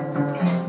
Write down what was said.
Música